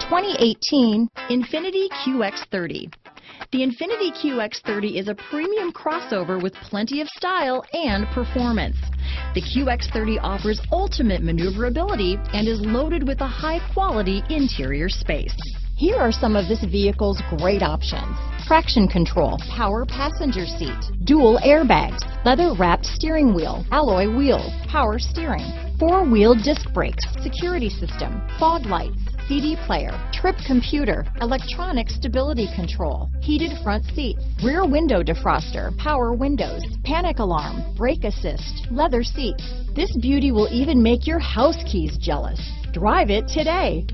2018 Infiniti QX30. The Infiniti QX30 is a premium crossover with plenty of style and performance. The QX30 offers ultimate maneuverability and is loaded with a high-quality interior space. Here are some of this vehicle's great options. Traction control, power passenger seat, dual airbags, leather wrapped steering wheel, alloy wheels, power steering, four-wheel disc brakes, security system, fog lights, CD player, trip computer, electronic stability control, heated front seats, rear window defroster, power windows, panic alarm, brake assist, leather seats. This beauty will even make your house keys jealous. Drive it today.